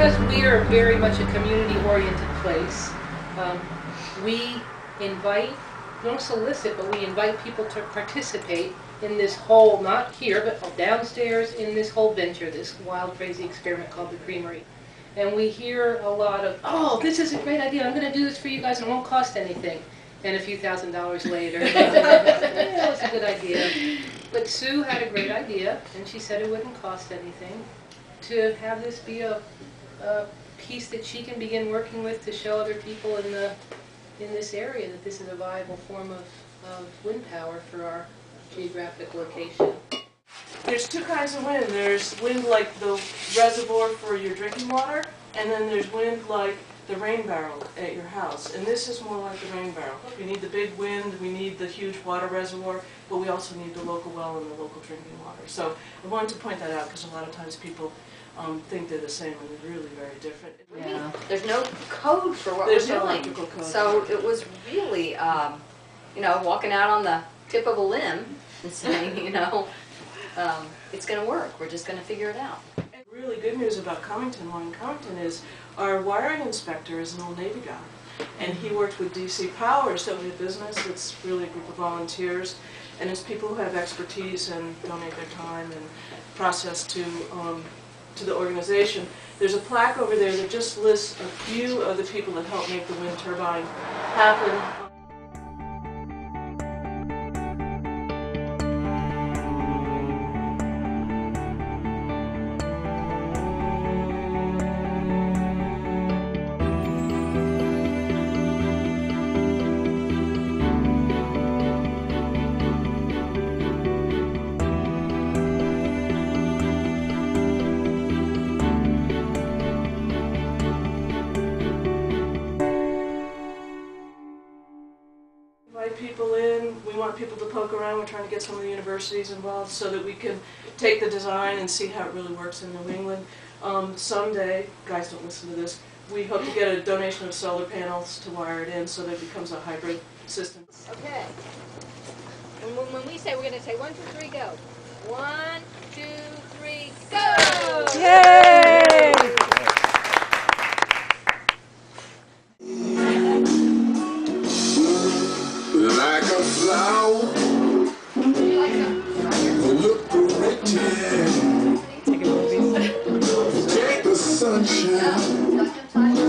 are very much a community-oriented place. Um, We invite, don't solicit, but we invite people to participate in this whole, not here, but downstairs in this whole venture, this wild, crazy experiment called the Creamery. And we hear a lot of, oh, this is a great idea, I'm gonna do this for you guys, and it won't cost anything. And a few thousand dollars later, yeah, it was a good idea. But Sue had a great idea, and she said it wouldn't cost anything, to have this be a, a piece that she can begin working with to show other people in the, in this area that this is a viable form of, of wind power for our geographic location. There's two kinds of wind. There's wind like the reservoir for your drinking water, and then there's wind like the rain barrel at your house. And this is more like the rain barrel. We need the big wind, we need the huge water reservoir, but we also need the local well and the local drinking water. So I wanted to point that out because a lot of times people um, think they're the same and they're really very different. Yeah. There's no code for what There's we're no doing. electrical code. So it was really, um, you know, walking out on the tip of a limb and saying, you know, um, it's gonna work, we're just gonna figure it out. And Really good news about Cummington, one in Cummington is our wiring inspector is an old Navy guy. And he worked with DC Power, so in business, it's really a group of volunteers. And it's people who have expertise and donate their time and process to, um, to the organization. There's a plaque over there that just lists a few of the people that helped make the wind turbine happen. Invite people in, we want people to poke around, we're trying to get some of the universities involved so that we can take the design and see how it really works in New England. Um, someday, guys don't listen to this, we hope to get a donation of solar panels to wire it in so that it becomes a hybrid system. Okay. And when, when we say, we're gonna say one, two, three, go. One, Justin Bieber.